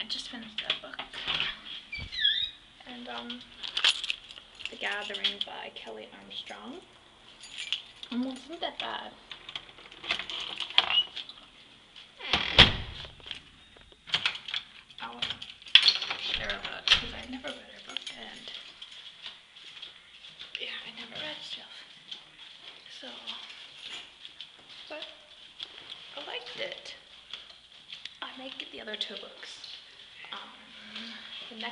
I just finished that book. And, um, The Gathering by Kelley Armstrong. And wasn't that bad. I'll share about because I never read her book and yeah, I never read stuff. So, but I liked it. I might get the other two books.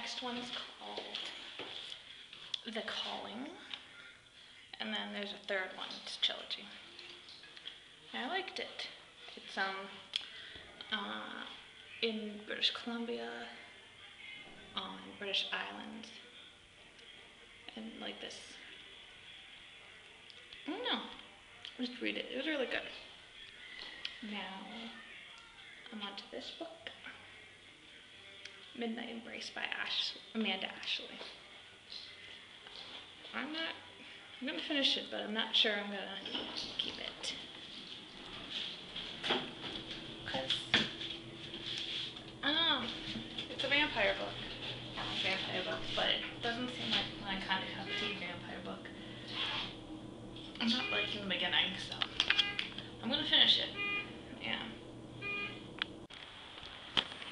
The next one is called The Calling, and then there's a third one. It's trilogy. I liked it. It's um uh, in British Columbia, on British Islands, and like this. I don't know. Just read it. It was really good. Now, I'm on to this book. Midnight Embrace by Ash Amanda Ashley. I'm not I'm gonna finish it, but I'm not sure I'm gonna keep it. Cause um it's a vampire book. Vampire book, but it doesn't seem like my kind of cup of tea vampire book. I'm not liking the beginning, so I'm gonna finish it. Yeah.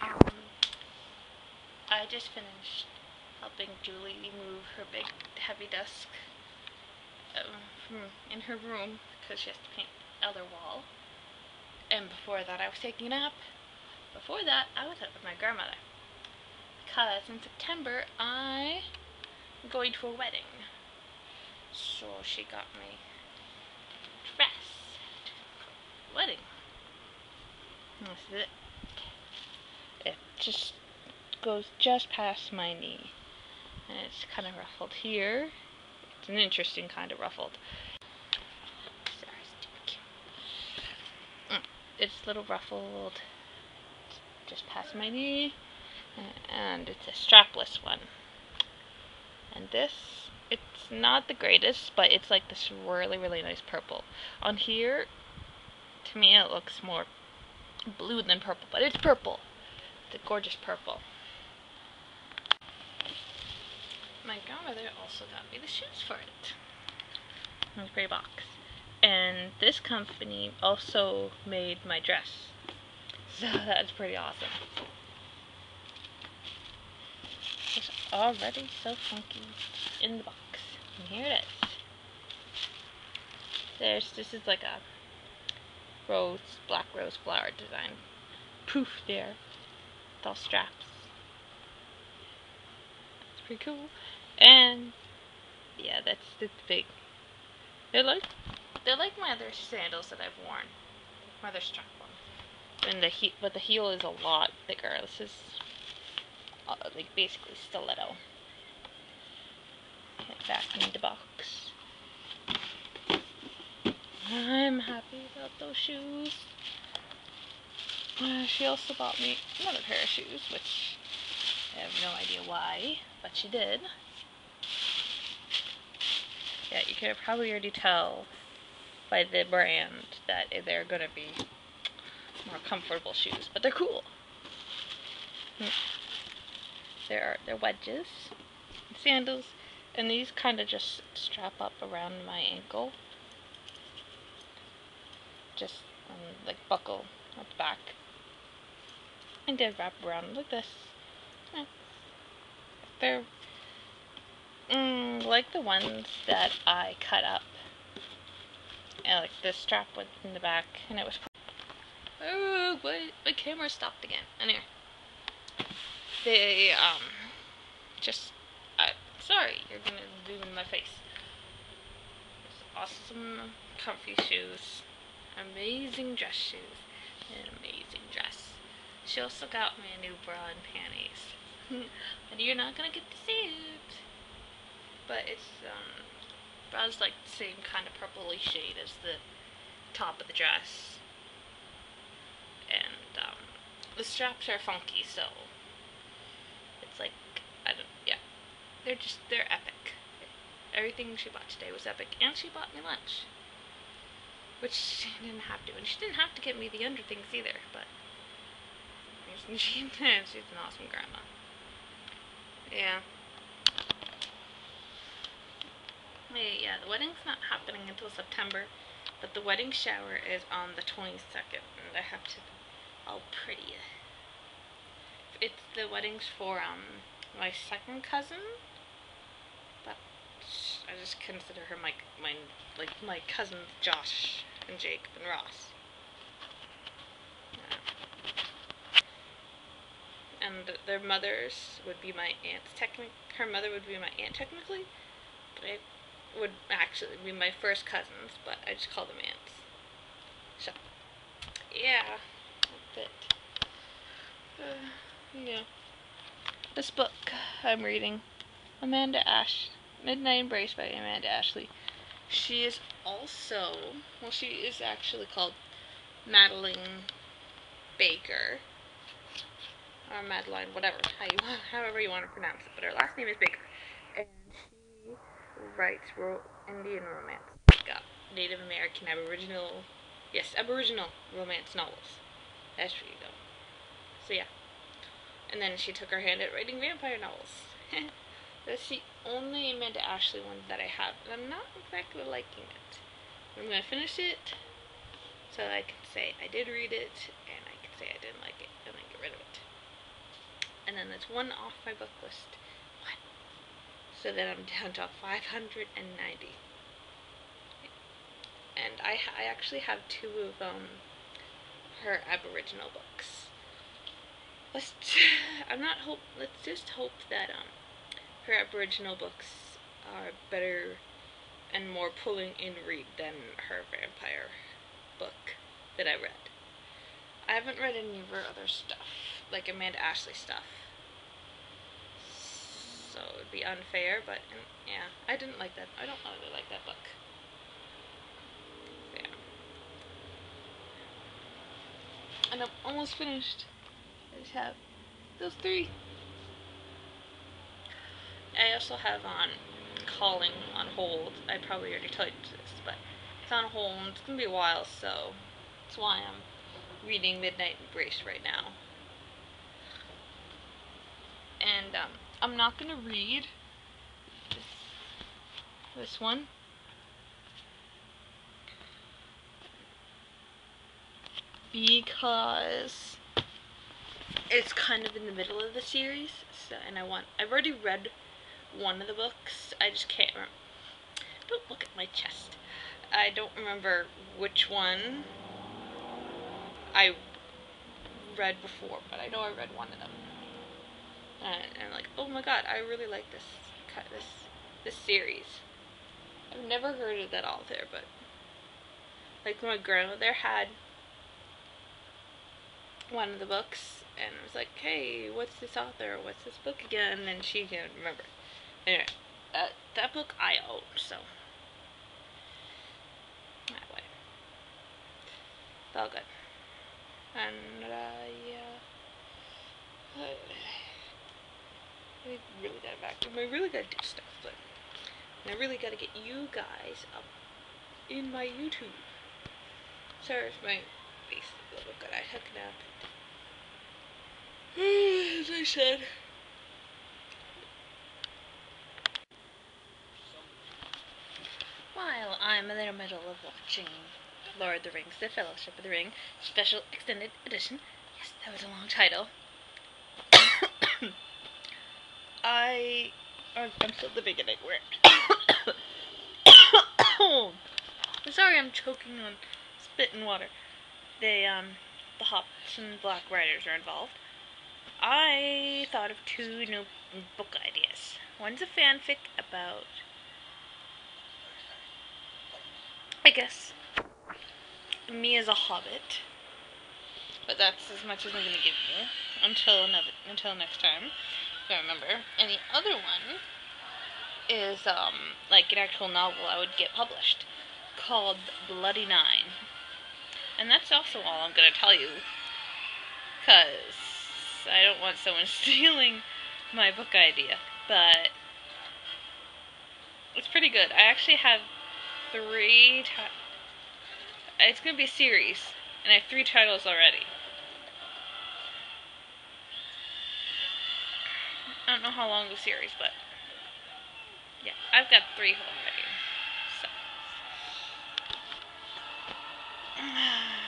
Um, I just finished helping Jolie move her big heavy desk um, in her room because she has to paint the other wall. And before that, I was taking a nap. Before that, I was up with my grandmother because in September I am going to a wedding. So she got me dress. Wedding. This is it. It just goes just past my knee. And it's kind of ruffled here. It's an interesting kind of ruffled. Mm, it's a little ruffled just past my knee and it's a strapless one. And this, it's not the greatest, but it's like this really, really nice purple. On here, to me, it looks more blue than purple, but it's purple. It's a gorgeous purple. My grandmother also got me the shoes for it. A gray box. And this company also made my dress. So that's pretty awesome. It's already so funky in the box. And here it is. There's, this is like a rose, black rose flower design. Poof there. With all straps. It's pretty cool. And yeah, that's the big. They're like they're like my other sandals that I've worn. My other strap ones. And the he but the heel is a lot bigger. This is uh, like basically stiletto. Get back in the box. I'm happy about those shoes. Uh, she also bought me another pair of shoes, which I have no idea why, but she did. Yeah, you can probably already tell by the brand that they're gonna be more comfortable shoes, but they're cool. They're they're wedges, sandals, and these kind of just strap up around my ankle, just um, like buckle at the back, and they wrap around like this. They're mm, like the ones that I cut up. And like the strap was in the back, and it was. Oh, my camera stopped again. Anyway, they um just. Uh, sorry, you're gonna zoom in my face. It's awesome, comfy shoes, amazing dress shoes, an amazing dress. She also got me a new bra and panties. but you're not gonna get to see it but it's um, bra's like the same kind of purpley shade as the top of the dress. And um, the straps are funky, so it's like I don't yeah, they're just they're epic. Everything she bought today was epic, and she bought me lunch, which she didn't have to, and she didn't have to get me the underthings either. But she, she's an awesome grandma. Yeah. Yeah, the wedding's not happening until September, but the wedding shower is on the 22nd, and I have to, all pretty. It's the wedding's for um my second cousin, but I just consider her my my like my cousins Josh and Jake and Ross. and their mothers would be my aunts. Technically, her mother would be my aunt technically, but I would actually be my first cousins. But I just call them aunts. So, yeah, that's it. Uh, yeah. This book I'm reading, Amanda Ash, Midnight Embrace by Amanda Ashley. She is also, well, she is actually called Madeline Baker or Madeline, whatever, how you, however you want to pronounce it. But her last name is Baker, writes ro- Indian romance, uh, Native American, Aboriginal, yes, Aboriginal romance novels. That's where you. So yeah, and then she took her hand at writing vampire novels. That's the only Amanda Ashley one that I have, and I'm not exactly liking it. I'm gonna finish it so I can say I did read it, and I can say I didn't like it, and then get rid of it and then there's one off my book list. So then I'm down to 590. And I, I actually have two of um, her Aboriginal books. Let's, I'm not hope, let's just hope that um, her Aboriginal books are better and more pulling in read than her vampire book that I read. I haven't read any of her other stuff, like Amanda Ashley stuff so it would be unfair, but yeah, I didn't like that. I don't really like that book. Yeah. And I'm almost finished. I just have those three. I also have on calling on hold. I probably already told you this, but it's on hold. It's gonna be a while, so that's why I'm reading Midnight Embrace right now. And um, I'm not going to read this, this one. Because it's kind of in the middle of the series, so, and I want, I've already read one of the books, I just can't remember. Don't look at my chest. I don't remember which one I read before, but I know I read one of them and, and I'm like, oh my god, I really like this this this series. I've never heard of that author, but like my grandmother had one of the books, and I was like, hey, what's this author? What's this book again? And she didn't remember. Anyway, uh, that book I own, so that way, it's all good. And uh, yeah. Uh, I really gotta back. I really gotta do stuff, but I really gotta get you guys up in my YouTube. Sorry if my face is a little good. I took a nap. As I said. While I'm in the middle of watching Lord of the Rings, The Fellowship of the Ring, Special Extended Edition. Yes, that was a long title. I I'm still the beginning where I'm sorry I'm choking on spit and water. They um the Hobbits and Black Riders are involved. I thought of two new book ideas. One's a fanfic about I guess me as a hobbit. But that's as much as I'm gonna give you until another until next time. I remember. And the other one is um like an actual novel I would get published called Bloody Nine. And that's also all I'm gonna tell you. Cause I don't want someone stealing my book idea. But it's pretty good. I actually have three ti- it's gonna be a series and I have three titles already. I don't know how long the series, but yeah, I've got three already. So.